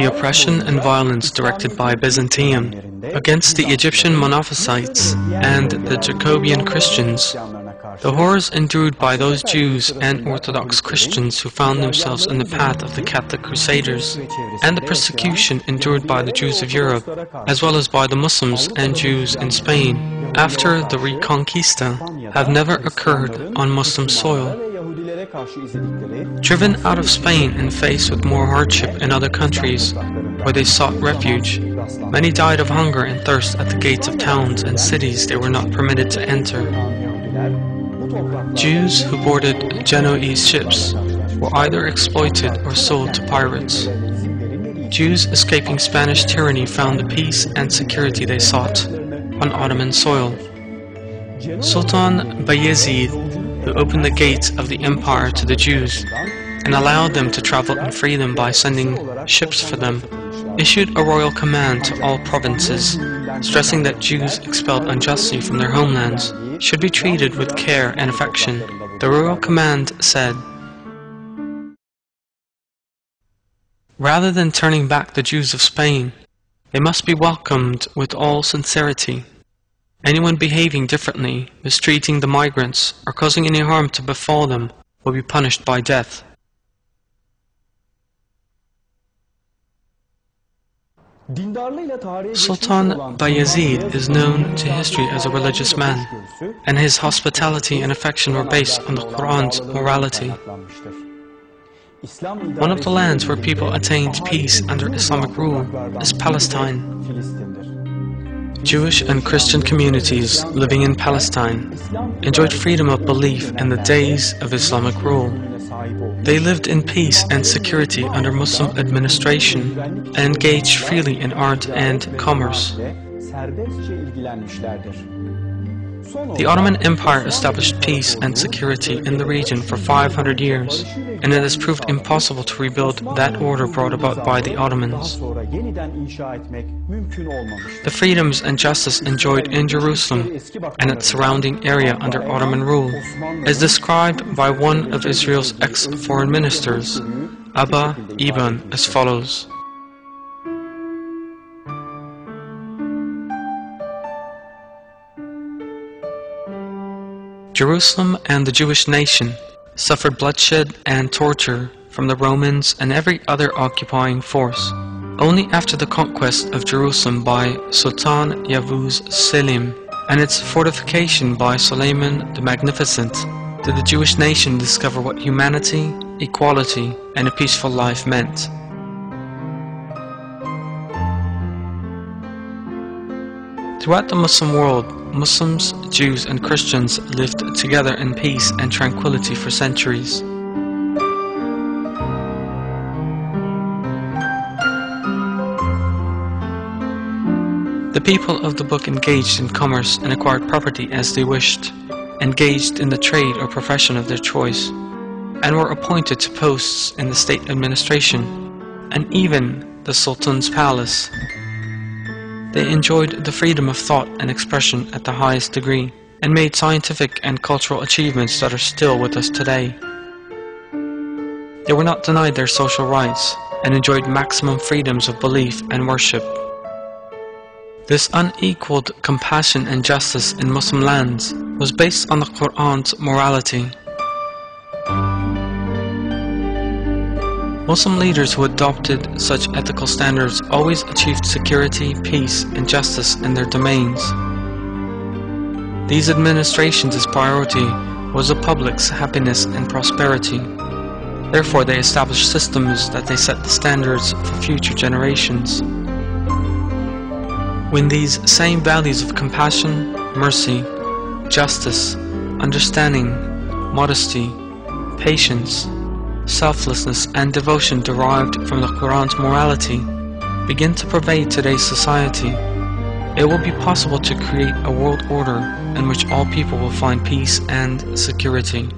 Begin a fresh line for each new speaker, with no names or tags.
oppression and violence directed by Byzantium against the Egyptian Monophysites and the Jacobean Christians, the horrors endured by those Jews and Orthodox Christians who found themselves in the path of the Catholic Crusaders, and the persecution endured by the Jews of Europe, as well as by the Muslims and Jews in Spain after the Reconquista, have never occurred on Muslim soil. Driven out of Spain and faced with more hardship in other countries where they sought refuge, many died of hunger and thirst at the gates of towns and cities they were not permitted to enter. Jews who boarded Genoese ships were either exploited or sold to pirates. Jews escaping Spanish tyranny found the peace and security they sought on Ottoman soil. Sultan Bayezid, who opened the gates of the empire to the Jews and allowed them to travel in freedom by sending ships for them, issued a royal command to all provinces, stressing that Jews expelled unjustly from their homelands should be treated with care and affection. The royal command said, Rather than turning back the Jews of Spain, they must be welcomed with all sincerity. Anyone behaving differently, mistreating the migrants, or causing any harm to befall them will be punished by death. Sultan Bayezid is known to history as a religious man, and his hospitality and affection were based on the Quran's morality. One of the lands where people attained peace under Islamic rule is Palestine. Jewish and Christian communities living in Palestine enjoyed freedom of belief in the days of Islamic rule. They lived in peace and security under Muslim administration and engaged freely in art and commerce. The Ottoman Empire established peace and security in the region for 500 years, and it has proved impossible to rebuild that order brought about by the Ottomans. The freedoms and justice enjoyed in Jerusalem and its surrounding area under Ottoman rule is described by one of Israel's ex-foreign ministers, Abba Eban, as follows. Jerusalem and the Jewish nation suffered bloodshed and torture from the Romans and every other occupying force. Only after the conquest of Jerusalem by Sultan Yavuz Selim and its fortification by Suleiman the Magnificent did the Jewish nation discover what humanity, equality, and a peaceful life meant. Throughout the Muslim world, Muslims, Jews and Christians lived together in peace and tranquility for centuries. The people of the book engaged in commerce and acquired property as they wished, engaged in the trade or profession of their choice, and were appointed to posts in the state administration, and even the Sultan's palace. They enjoyed the freedom of thought and expression at the highest degree, and made scientific and cultural achievements that are still with us today. They were not denied their social rights, and enjoyed maximum freedoms of belief and worship. This unequaled compassion and justice in Muslim lands was based on the Quran's morality. Muslim leaders who adopted such ethical standards always achieved security, peace, and justice in their domains. These administrations' priority was the public's happiness and prosperity. Therefore, they established systems that they set the standards for future generations. When these same values of compassion, mercy, justice, understanding, modesty, patience, selflessness and devotion derived from the Quran's morality begin to pervade today's society, it will be possible to create a world order in which all people will find peace and security.